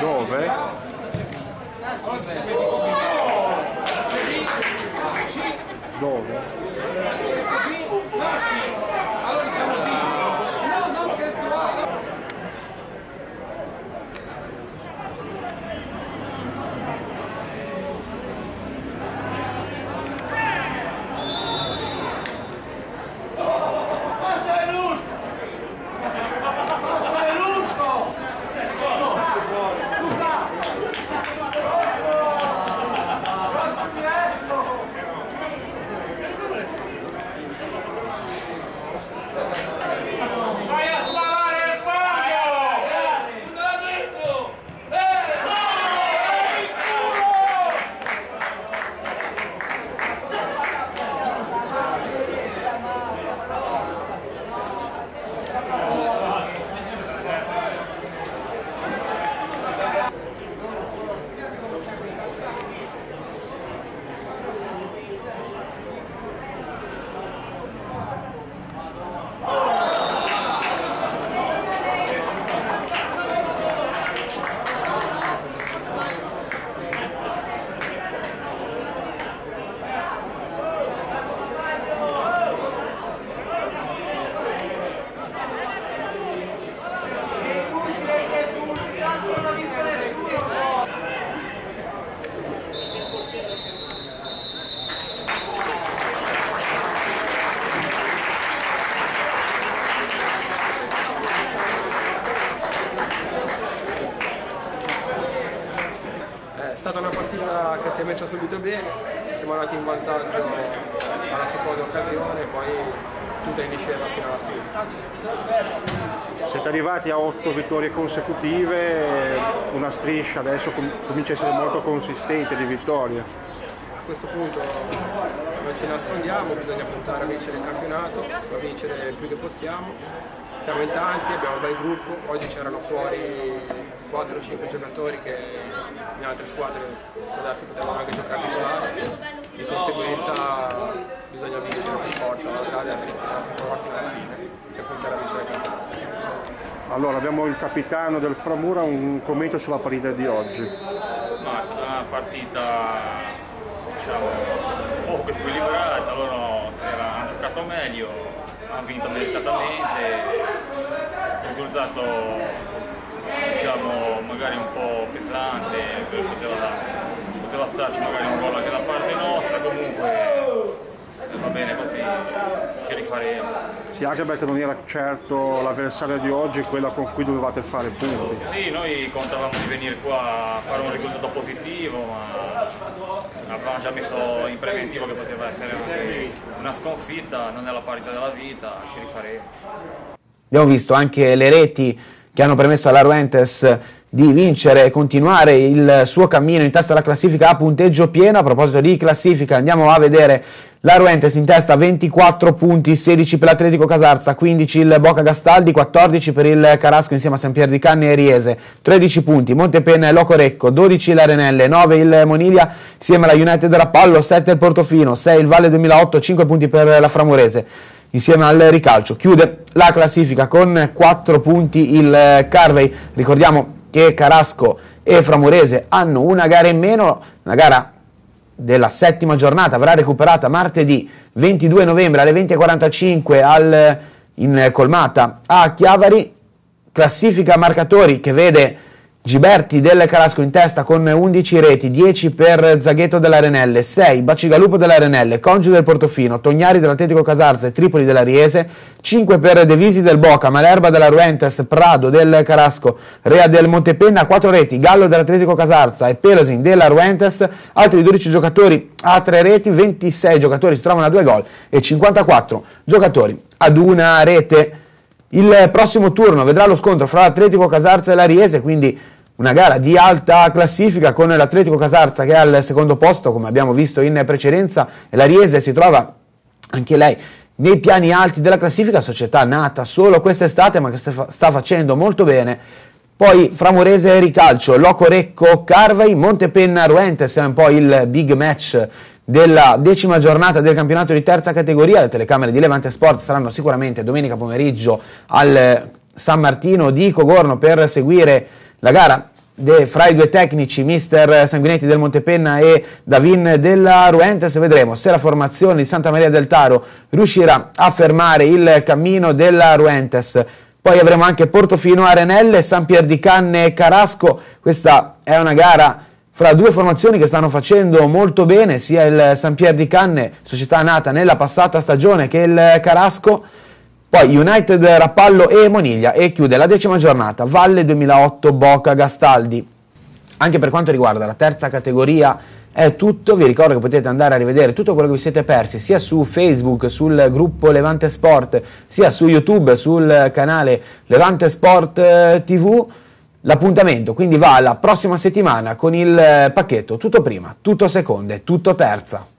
肉呗。Partita che si è messa subito bene, siamo andati in vantaggio alla seconda occasione, poi tutta in discesa fino alla fine. Siete arrivati a otto vittorie consecutive, una striscia adesso com- comincia a essere molto consistente di vittorie. A questo punto non ci nascondiamo, bisogna puntare a vincere il campionato, a vincere il più che possiamo. Siamo in tanti, abbiamo un bel gruppo, oggi c'erano fuori 4-5 giocatori che in altre squadre può darsi potevano anche giocare titolare, di conseguenza bisogna vincere con forza, dare a fino fino alla fine e puntare a vincere il campionato. Allora abbiamo il capitano del Framura, un commento sulla partita di oggi. No, è stata una partita diciamo poco equilibrata, loro era- hanno giocato meglio, hanno vinto meritatamente, il risultato diciamo magari un po' pesante, poteva, poteva starci magari un gol anche da parte nostra, comunque eh, va bene così, ci rifaremo. Sì, anche perché non era certo l'avversario di oggi quella con cui dovevate fare punti. Sì, noi contavamo di venire qua a fare un risultato positivo, ma avevamo già messo in preventivo che poteva essere anche una sconfitta, non è la parità della vita, ci rifaremo. Abbiamo visto anche le reti che hanno permesso alla Ruentes di vincere e continuare il suo cammino in testa alla classifica a punteggio pieno. A proposito di classifica andiamo a vedere la Ruentes in testa 24 punti, 16 per l'Atletico Casarza, 15 il Boca Gastaldi, 14 per il Carasco insieme a San Pier di Canne e Riese, 13 punti Montepenna e Locorecco, 12 l'Arenelle, 9 il Moniglia insieme alla United Rappallo, 7 il Portofino, 6 il Valle 2008, 5 punti per la Framurese insieme al Ricalcio. Chiude la classifica con 4 punti il Carvey. Ricordiamo che Carasco e Framurese hanno una gara in meno, una gara della settima giornata verrà recuperata martedì 22 novembre alle 20.45 al, in Colmata a Chiavari, classifica marcatori che vede Giberti del Carasco in testa con 11 reti, 10 per Zaghetto dell'Arenelle, 6 Bacigalupo dell'Arenelle, Congi del Portofino, Tognari dell'Atletico Casarza e Tripoli della Riese, 5 per Devisi del Boca, Malerba della Ruentes, Prado del Carasco, Rea del Montepenna, 4 reti, Gallo dell'Atletico Casarza e Pelosin della Ruentes, altri 12 giocatori a 3 reti, 26 giocatori si trovano a 2 gol e 54 giocatori ad una rete. Il prossimo turno vedrà lo scontro fra l'Atletico Casarza e la Riese, quindi una gara di alta classifica con l'Atletico Casarza che è al secondo posto, come abbiamo visto in precedenza, e la Riese si trova anche lei nei piani alti della classifica, società nata solo quest'estate ma che sta facendo molto bene. Poi Framorese Ricalcio, Loco Recco Carvey, Montepenna Ruentes è un po' il big match della decima giornata del campionato di terza categoria. Le telecamere di Levante Sport saranno sicuramente domenica pomeriggio al San Martino di Cogorno per seguire la gara de, fra i due tecnici, mister Sanguinetti del Montepenna e Davin della Ruentes, vedremo se la formazione di Santa Maria del Taro riuscirà a fermare il cammino della Ruentes. Poi avremo anche Portofino Arenelle, San Pier di Canne e Carasco. Questa è una gara fra due formazioni che stanno facendo molto bene, sia il San Pier di Canne, società nata nella passata stagione, che il Carasco. Poi United, Rappallo e Moniglia e chiude la decima giornata Valle 2008 Boca Gastaldi. Anche per quanto riguarda la terza categoria è tutto, vi ricordo che potete andare a rivedere tutto quello che vi siete persi sia su Facebook, sul gruppo Levante Sport, sia su YouTube, sul canale Levante Sport eh, TV. L'appuntamento quindi va alla prossima settimana con il pacchetto tutto prima, tutto seconda e tutto terza.